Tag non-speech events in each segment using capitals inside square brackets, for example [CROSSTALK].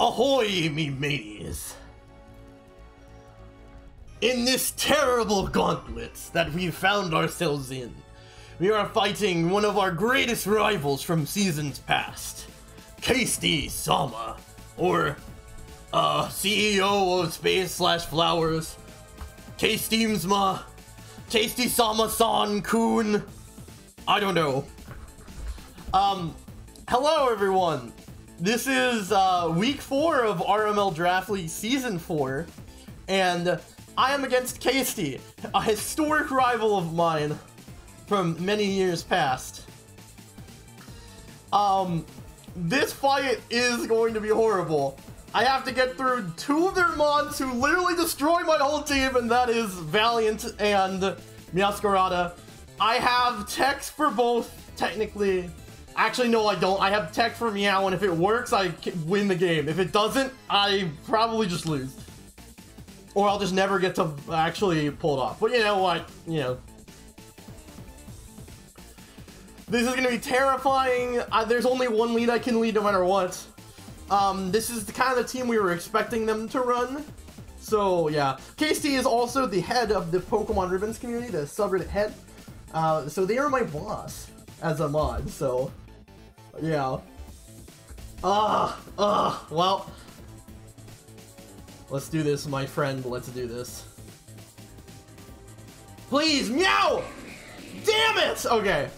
Ahoy, me mateys! In this terrible gauntlet that we found ourselves in, we are fighting one of our greatest rivals from seasons past, Tasty Sama, or uh, CEO of Space Slash Flowers, Tasteemsma, Tasty Sama San Kun. I don't know. Um, hello everyone. This is uh, week four of RML Draft League season four, and I am against Casey, a historic rival of mine from many years past. Um, this fight is going to be horrible. I have to get through two of their mods who literally destroy my whole team, and that is Valiant and Meowscarada. I have techs for both, technically. Actually, no, I don't. I have tech for Meow, and if it works, I win the game. If it doesn't, I probably just lose. Or I'll just never get to actually pull it off. But you know what? You know. This is going to be terrifying. Uh, there's only one lead I can lead no matter what. Um, this is the kind of the team we were expecting them to run. So, yeah. KST is also the head of the Pokemon Ribbons community, the subreddit head. Uh, so they are my boss as a mod, so... Yeah. Ah, ah, well... Let's do this, my friend. Let's do this. Please, meow! Damn it! Okay.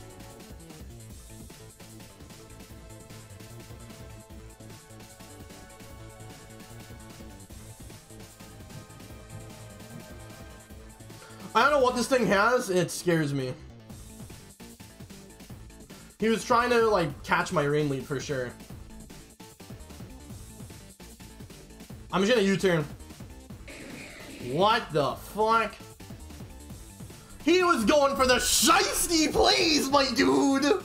I don't know what this thing has, it scares me. He was trying to, like, catch my rain lead for sure. I'm just gonna U-turn. What the fuck? He was going for the shiesty please, my dude!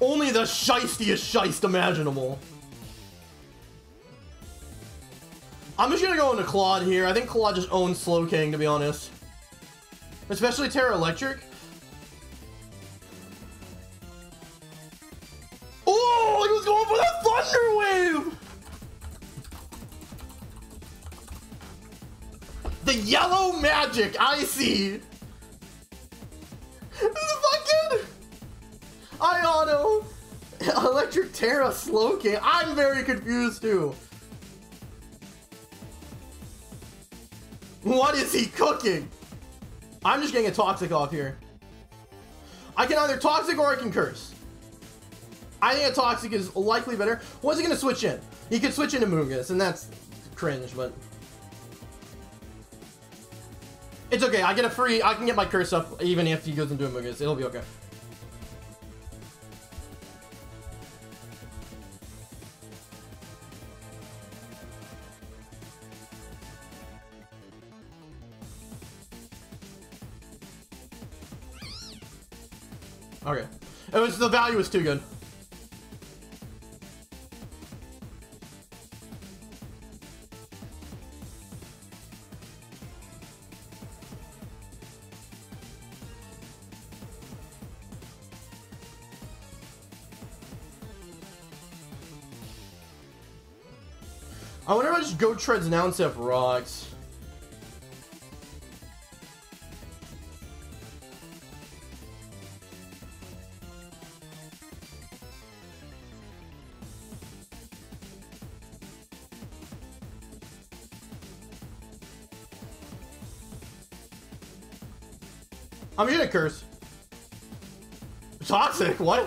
Only the shiestiest shiest imaginable. I'm just gonna go into Claude here. I think Claude just owns Slowking, to be honest. Especially Tera Electric. Oh, he was going for the Thunder Wave! The yellow magic, I see. The fucking Iono Electric Tera Slowking. I'm very confused too. What is he cooking? I'm just getting a Toxic off here. I can either Toxic or I can Curse. I think a Toxic is likely better. What's he going to switch in? He could switch into Moongus, and that's cringe, but... It's okay, I get a free... I can get my Curse up even if he goes into a Moongus. It'll be okay. Okay. It was the value was too good. I wonder if I just go treads now instead of rocks. I'm gonna curse. Toxic, what?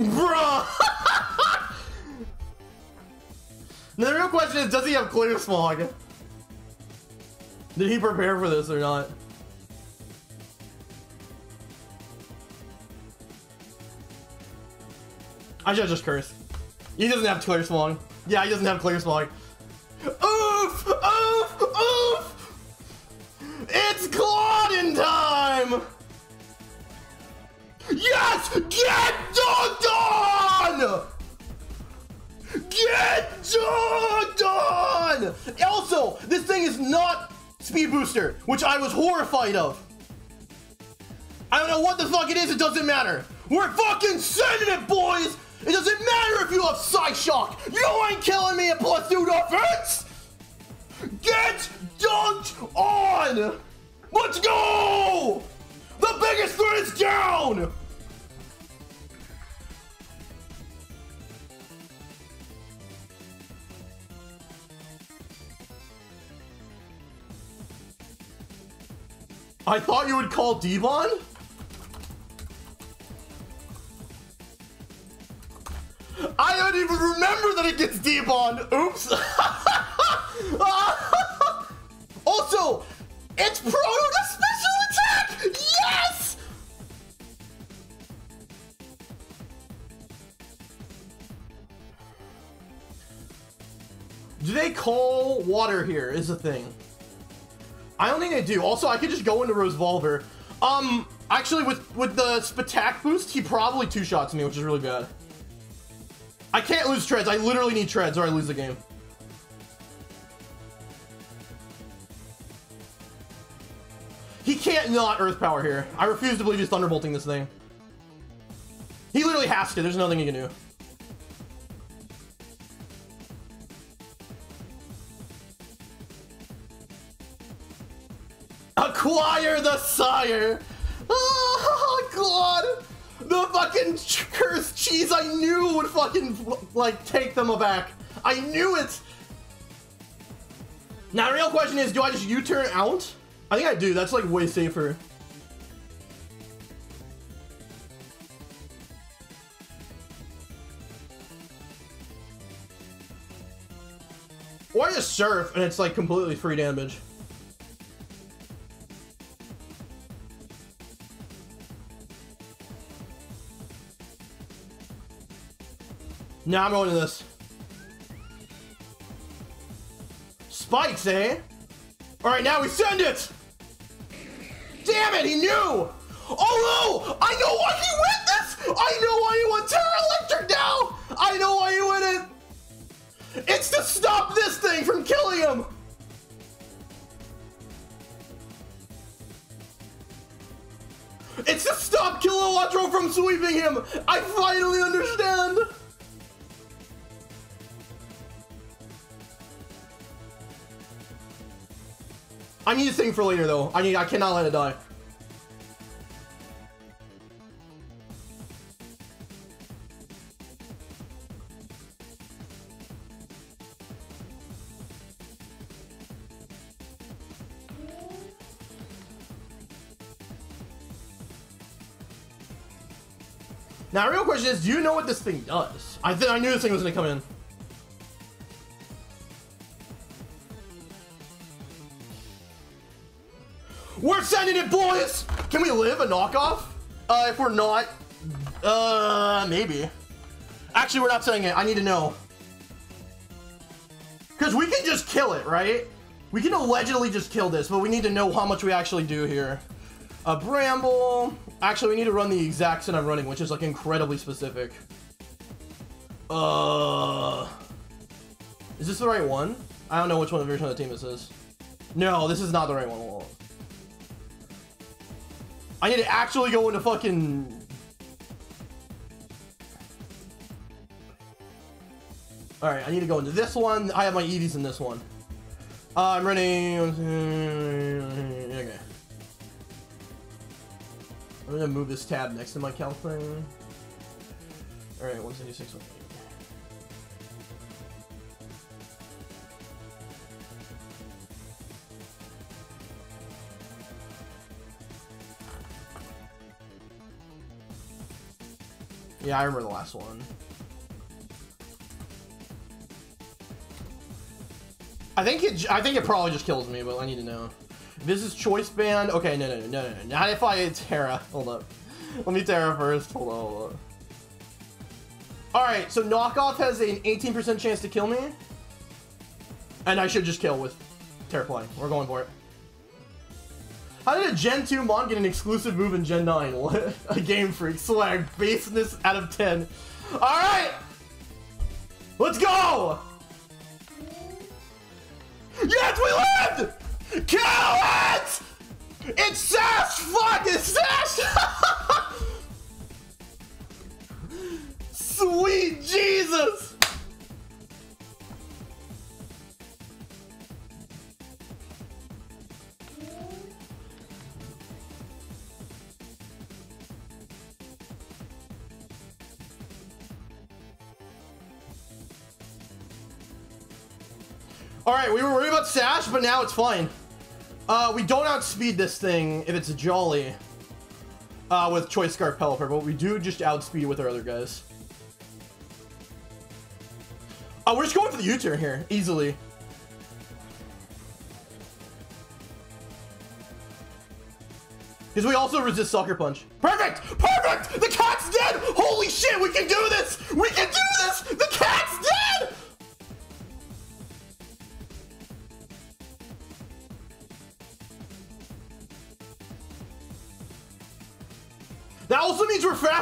Bruh! [LAUGHS] the real question is, does he have clear smog? Did he prepare for this or not? I should just curse. He doesn't have clear smog. Yeah, he doesn't have clear smog. Oof! Oof! Oof! It's Claudin time! Yes! Get dunked on! Get dunked on! Also, this thing is not speed booster, which I was horrified of. I don't know what the fuck it is, it doesn't matter. We're fucking sending it, boys! It doesn't matter if you have Psyshock! You ain't killing me at plus two defense! Get dunked on! Let's go! The biggest threat is down! I thought you would call Devon? I don't even remember that it gets Devon. Oops. [LAUGHS] also, it's Proto special attack! Yes! Do they call water here is the thing. I don't think they do. Also, I could just go into Revolver. Um, actually, with, with the Spatak boost, he probably two-shots me, which is really bad. I can't lose treads. I literally need treads or I lose the game. He can't not Earth Power here. I refuse to believe he's Thunderbolting this thing. He literally has to. There's nothing he can do. Acquire the Sire! [LAUGHS] Oh, God! The fucking cursed cheese I knew would fucking, like, take them aback. I knew it! Now, the real question is, do I just U-turn out? I think I do. That's, like, way safer. Or I just surf and it's, like, completely free damage. Now I'm going to this. Spikes, eh? Alright, now we send it! Damn it, he knew! Oh no! I know why he went this! I know why he went Tera Electric now! I know why he went it! It's to stop this thing from killing him! It's to stop Kilowattrel from sweeping him! I finally understand! I need to sing for later though. I need I cannot let it die. Now, real question is, do you know what this thing does? I I knew this thing was gonna come in. Boys! Can we live a knockoff? Uh, if we're not, uh, maybe. Actually, we're not saying it. I need to know. Because we can just kill it, right? We can allegedly just kill this, but we need to know how much we actually do here. A bramble. Actually, we need to run the exact set I'm running, which is like incredibly specific. Uh, is this the right one? I don't know which one the version of the team this is. No, this is not the right one. I need to actually go into fucking... Alright, I need to go into this one. I have my EVs in this one. Uh, I'm running... Okay. I'm gonna move this tab next to my calc thing. Alright, 176. Yeah, I remember the last one. I think it. I think it probably just kills me, but I need to know. This is choice band. Okay, no, no, no, no, no. Not if I Tera. [LAUGHS] Hold up. Let me Tera first. Hold on, hold on. All right, so knockoff has an 18% chance to kill me, and I should just kill with Tera Flying. We're going for it. How did a Gen 2 Mon get an exclusive move in Gen 9? [LAUGHS] A Game Freak swag. Baseness out of 10. Alright! Let's go! Yes, we lived! Kill it! It's Sash! Fuck, it's Sash! [LAUGHS] Sweet Jesus! We were worried about Sash, but now it's fine. Uh, we don't outspeed this thing if it's a Jolly. Uh, with Choice Scarf Pelipper, but we do just outspeed with our other guys. Oh, we're just going for the U-turn here, easily. Because we also resist Sucker Punch. Perfect! Perfect! The cat's dead! Holy shit, we can do this! We can do this! The cat's dead!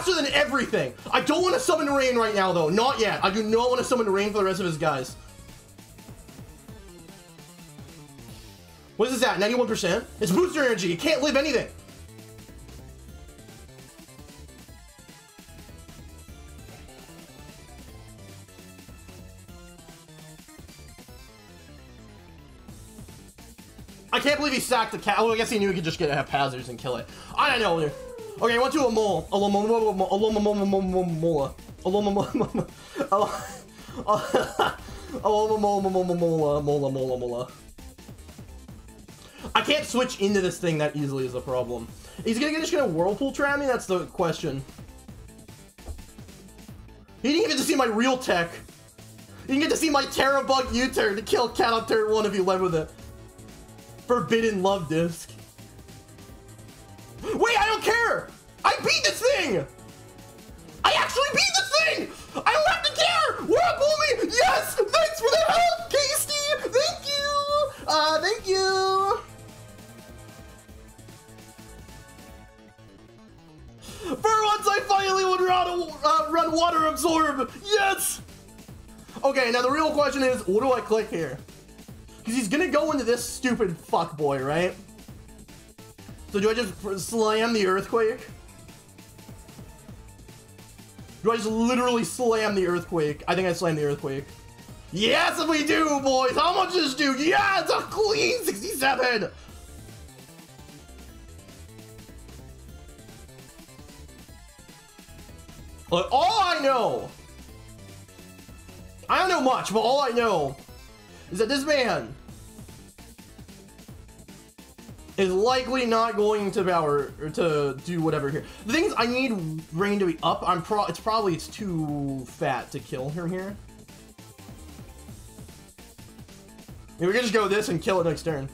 Faster than everything. I don't want to summon Rain right now, though. Not yet. I do not want to summon Rain for the rest of his guys. What is this at? 91%? It's booster energy. It can't live anything. I can't believe he sacked the cat. Oh, I guess he knew he could just get haphazards and kill it. I don't know. Okay, I went to a mole. Alomomola. A lomomola. Alomomola. A lomomola. Mola. Mola. Mola. I can't switch into this thing that easily is a problem. He's gonna get just gonna whirlpool trap me? That's the question. He didn't even get to see my real tech. He didn't get to see my Tera Bug U-turn to kill cat on turn one if you led with it. Forbidden Love Disc. Wait, I don't care! I beat this thing! I actually beat this thing! I don't have to care! Whirlpool me! Yes! Thanks for the help, Casey! Thank you! Uh, thank you! For once, I finally would run, uh, run Water Absorb! Yes! Okay, now the real question is, what do I click here? Because he's gonna go into this stupid fuckboy, right? So do I just slam the Earthquake? Do I just literally slam the Earthquake? I think I slam the Earthquake. Yes, we do, boys! How much does this do? Yeah, it's a clean 67! Look, all I know... I don't know much, but all I know is that this man is likely not going to power to do whatever here. The thing is, I need rain to be up. I'm pro. It's probably it's too fat to kill him here. Yeah, we can just go this and kill it next turn.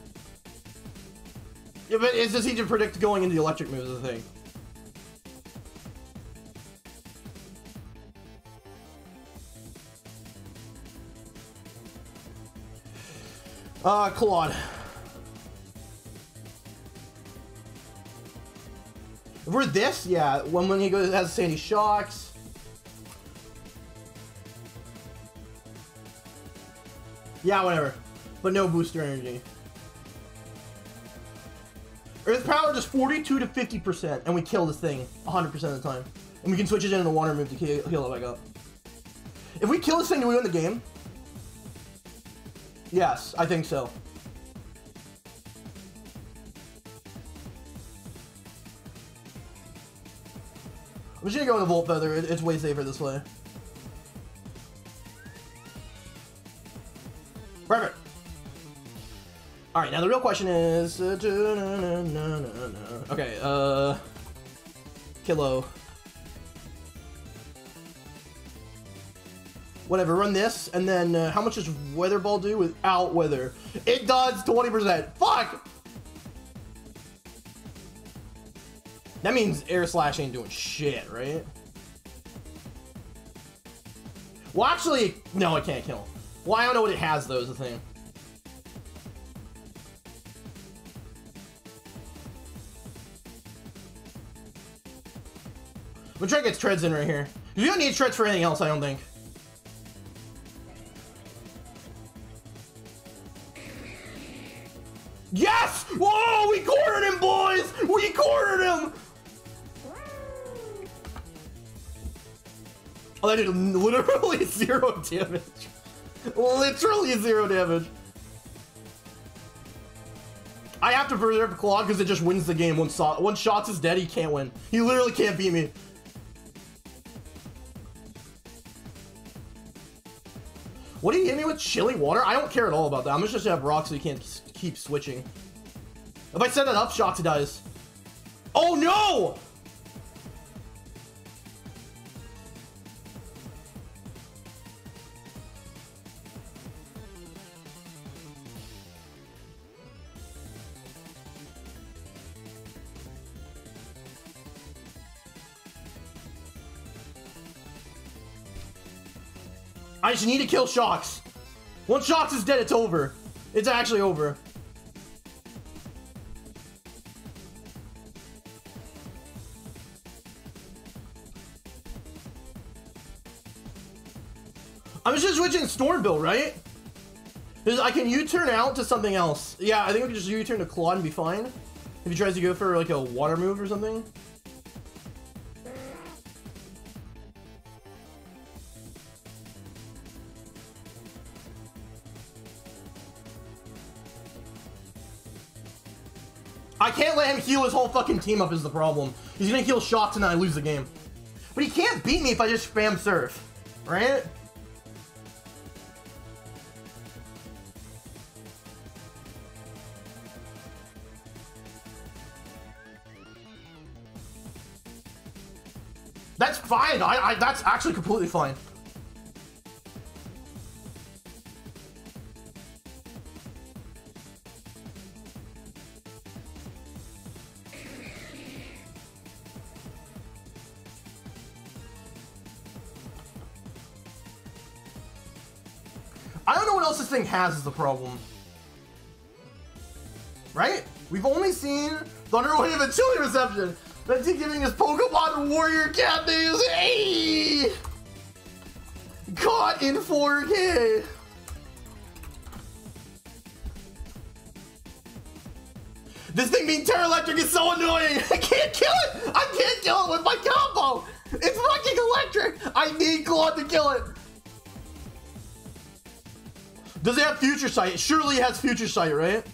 Yeah, but it's just easy to predict going into the electric moves. The thing. Uh, Claude. We're this, yeah, when, when he goes has Sandy Shocks. Yeah, whatever. But no booster energy. Earth power just 42 to 50%, and we kill this thing 100% of the time. And we can switch it into the water move to heal it back up. If we kill this thing, do we win the game? Yes, I think so. I'm go with a Volt Feather. It's way safer this way. Perfect. All right, now the real question is, uh, okay, uh, Kilo. Whatever, run this, and then uh, how much does Weather Ball do without Weather? It does 20%. Fuck! That means Air Slash ain't doing shit, right? Well, actually, no, it can't kill. Well, I don't know what it has, though, is the thing. I'm gonna try to get treads in right here. You don't need treads for anything else, I don't think. Yes! Whoa, we cornered him, boys! We cornered him! Oh, that did literally [LAUGHS] zero damage. Literally zero damage. I have to preserve Claw because it just wins the game. Once, once Shocks is dead, he can't win. He literally can't beat me. What do you hit me with? Chilly water? I don't care at all about that. I'm just gonna have rocks so you can't keep switching. If I set that up, Shocks dies. Oh no! I just need to kill Shocks. Once Shocks is dead, it's over. It's actually over. I'm just switching Stormbill, right? I can U-turn out to something else. Yeah, I think we can just U-turn to Claude and be fine. If he tries to go for like a water move or something. Fucking team up is the problem. He's gonna heal Shocks and I lose the game. But he can't beat me if I just spam Surf. Right? That's fine. I, I that's actually completely fine. Has is the problem. Right? We've only seen Thunder Wave and Chilly Reception. That's giving us Pokemon Warrior Cat News. Hey! Caught in 4K. This thing being Tera Electric is so annoying. [LAUGHS] I can't kill it. I can't kill it with my combo. It's fucking electric. I need Claude to kill it. Does it have future sight? Surely it has future sight, right?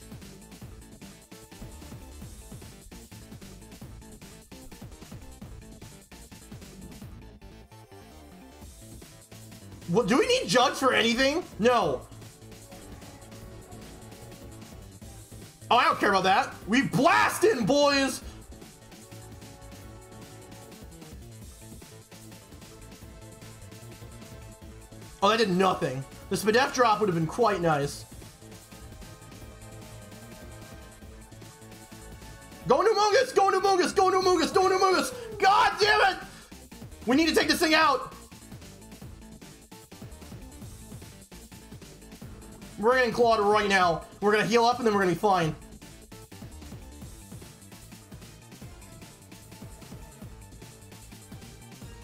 What, do we need jugs for anything? No. Oh, I don't care about that. We blasting, boys! Oh, that did nothing. The Spadef drop would have been quite nice. Go Numungus! Go Numungus! Go Numungus! Go Numungus! God damn it! We need to take this thing out! We're getting clawed right now. We're gonna heal up and then we're gonna be fine.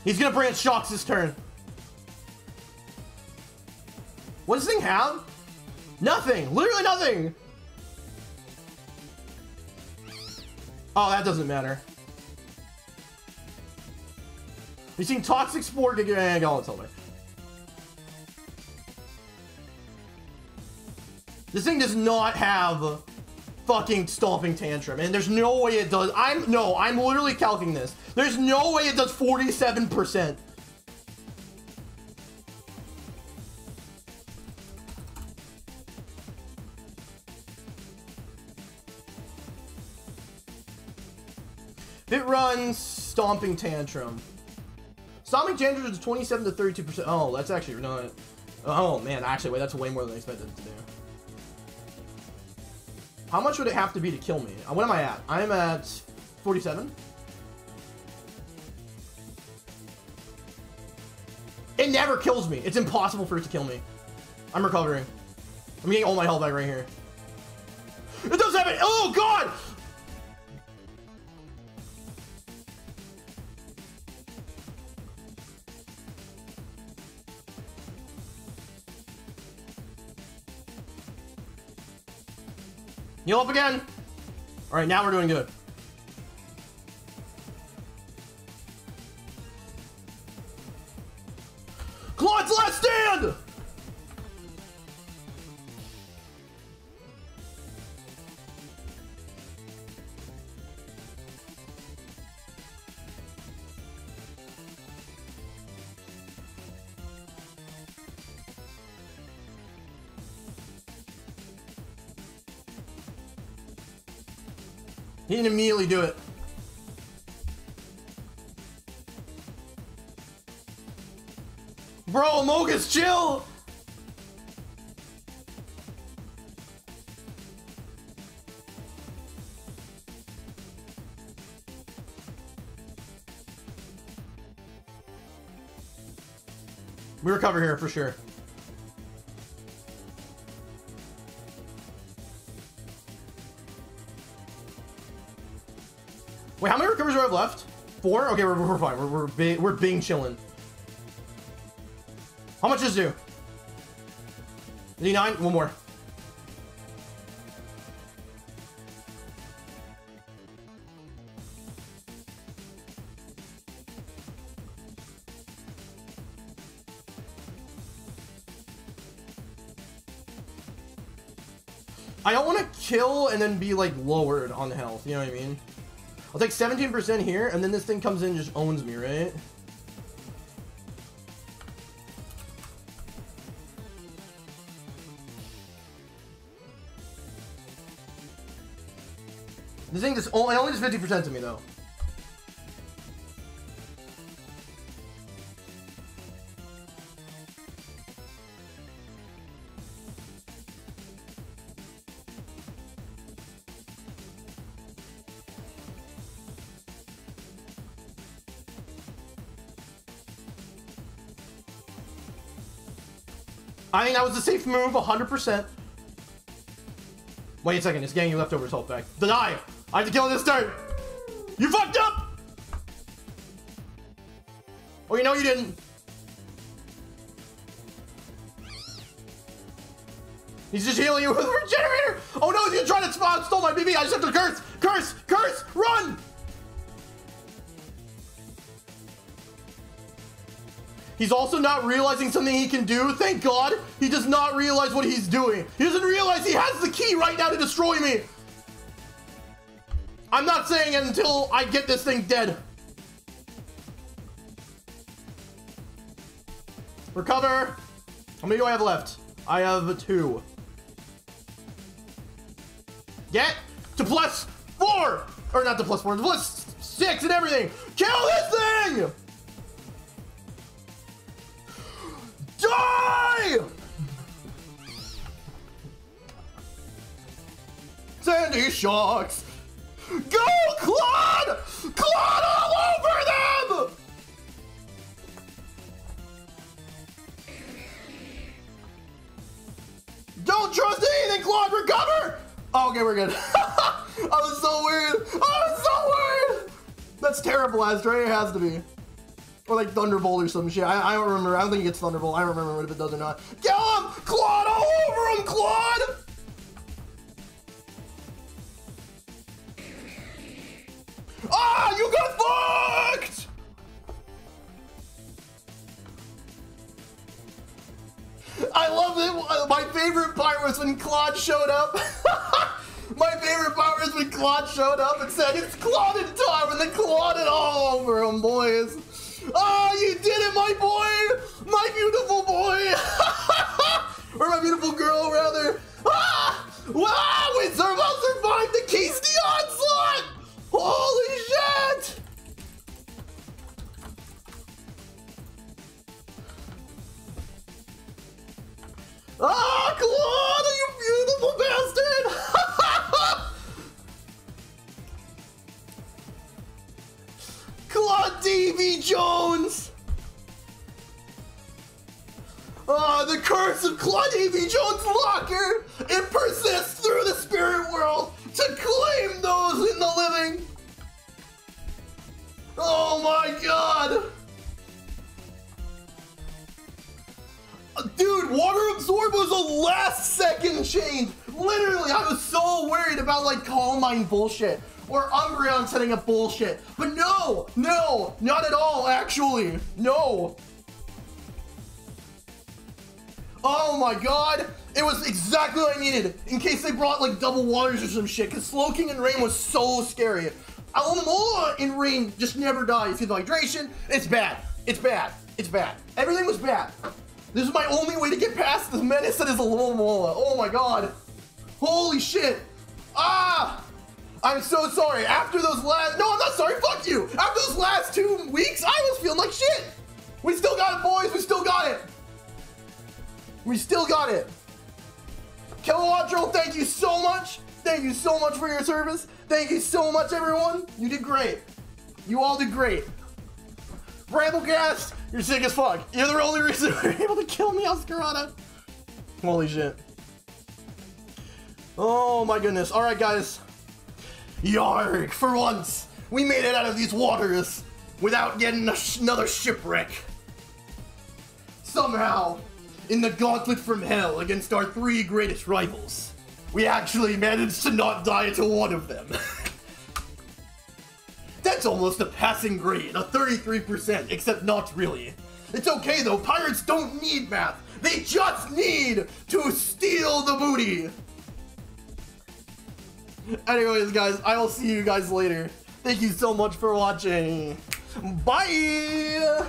He's gonna branch shocks this turn. What does this thing have? Nothing! Literally nothing! Oh, that doesn't matter. You seen Toxic Spore get on, tell me. This thing does not have fucking stomping tantrum and there's no way it does i'm no i'm literally calculating this there's no way it does 47 percent It runs Stomping Tantrum. Stomping Tantrum is 27 to 32%. Oh, that's actually not. Oh man, actually, wait, that's way more than I expected to do. How much would it have to be to kill me? Uh, what am I at? I'm at 47. It never kills me. It's impossible for it to kill me. I'm recovering. I'm getting all my health back right here. It does have it. Oh god! Heal up again. All right, now we're doing good. Didn't immediately do it. Bro, Amogus, chill! We recover here for sure. How do I have left? Four? Okay, we're, we're fine. We're, we're, be, we're being chilling. How much is due? D9? One more. I don't want to kill and then be like lowered on health, you know what I mean? I'll take 17% here, and then this thing comes in and just owns me, right? The thing is only, oh, only does 50% to me, though. That was a safe move, 100%. Wait a second, it's getting your leftovers health back. Deny! I have to kill this turn! You fucked up! Oh, you know you didn't. He's just healing you with a regenerator! Oh no, he's trying to spawn, stole my BB! I just have to curse! Curse! Curse! Run! He's also not realizing something he can do. Thank God. He does not realize what he's doing. He doesn't realize he has the key right now to destroy me. I'm not saying it until I get this thing dead. Recover. How many do I have left? I have two. Get to plus four. Or not to plus four, to plus six and everything. Kill this thing! Die! Sandy Shocks! Go, Claude! Claude all over them! Don't trust anything, Claude! Recover! Oh, okay, we're good. [LAUGHS] I was so weird. I was so weird. That's terrible, Astra. It has to be. Or like Thunderbolt or some shit. I, I don't remember. I don't think it gets Thunderbolt. I don't remember if it does or not. Kill him! Claude all over him, Claude! Calm Mind bullshit or Umbreon setting up bullshit. But no, no, not at all, actually. No. Oh my god. It was exactly what I needed in case they brought like double waters or some shit. Because Slowking in rain was so scary. Alomomola in rain just never dies. His hydration, it's bad. It's bad. It's bad. Everything was bad. This is my only way to get past this menace that is Alomomola. Oh my god. Holy shit. Ah! I'm so sorry. After those last... No, I'm not sorry. Fuck you. After those last two weeks, I was feeling like shit. We still got it, boys. We still got it. We still got it. Kilowattrel, thank you so much. Thank you so much for your service. Thank you so much, everyone. You did great. You all did great. Brambleghast, you're sick as fuck. You're the only reason [LAUGHS] we're able to kill Meowscarada. Holy shit. Oh my goodness. All right, guys. Yarg, for once, we made it out of these waters without getting sh another shipwreck. Somehow, in the gauntlet from hell against our three greatest rivals, we actually managed to not die to one of them. [LAUGHS] That's almost a passing grade, a 33%, except not really. It's okay though, pirates don't need math. They just need to steal the booty. [LAUGHS] Anyways, guys, I will see you guys later. Thank you so much for watching. Bye!